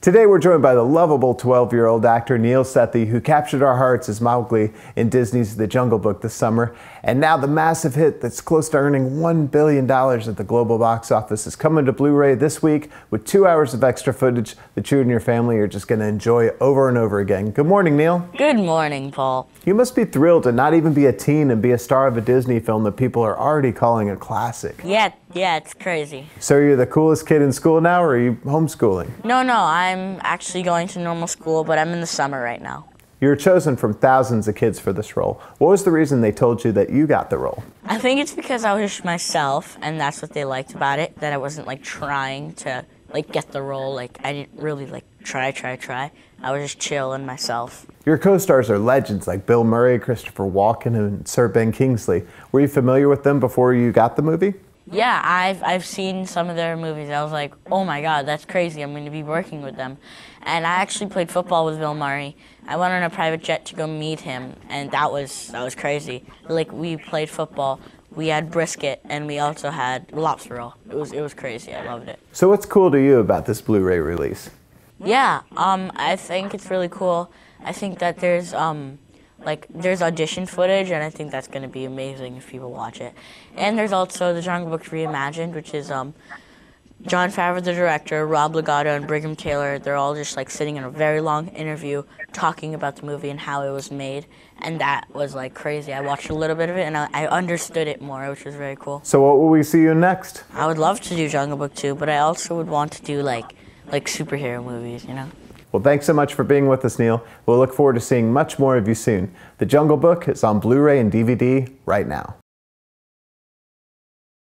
Today we're joined by the lovable 12-year-old actor Neel Sethi, who captured our hearts as Mowgli in Disney's The Jungle Book this summer. And now the massive hit that's close to earning $1 billion at the global box office is coming to Blu-ray this week with two hours of extra footage that you and your family are just going to enjoy over and over again. Good morning, Neel. Good morning, Paul. You must be thrilled to not even be a teen and be a star of a Disney film that people are already calling a classic. Yeah, yeah, it's crazy. So you're the coolest kid in school now, or are you homeschooling? No, no, I'm actually going to normal school, but I'm in the summer right now. You were chosen from thousands of kids for this role. What was the reason they told you that you got the role? I think it's because I was myself, and that's what they liked about it. That I wasn't like trying to like get the role. Like I didn't really like try, try, try. I was just chill and myself. Your co-stars are legends like Bill Murray, Christopher Walken, and Sir Ben Kingsley. Were you familiar with them before you got the movie? Yeah, I've I've seen some of their movies. I was like, oh my god, that's crazy. I'm going to be working with them. And I actually played football with Bill Murray. I went on a private jet to go meet him, and that was that was crazy. Like we played football. We had brisket, and we also had lobster roll. It was it was crazy. I loved it. So what's cool to you about this Blu-ray release? Yeah, um, I think it's really cool. I think that there's um, like there's audition footage, and I think that's going to be amazing if people watch it. And there's also the Jungle Book reimagined, which is um, Jon Favreau, the director, Rob Legato, and Brigham Taylor. They're all just like sitting in a very long interview talking about the movie and how it was made, and that was like crazy. I watched a little bit of it and I, I understood it more, which was very cool. So what will we see you next? I would love to do Jungle Book 2, but I also would want to do like like superhero movies, you know. Well, thanks so much for being with us, Neel. We'll look forward to seeing much more of you soon. The Jungle Book is on Blu ray and DVD right now.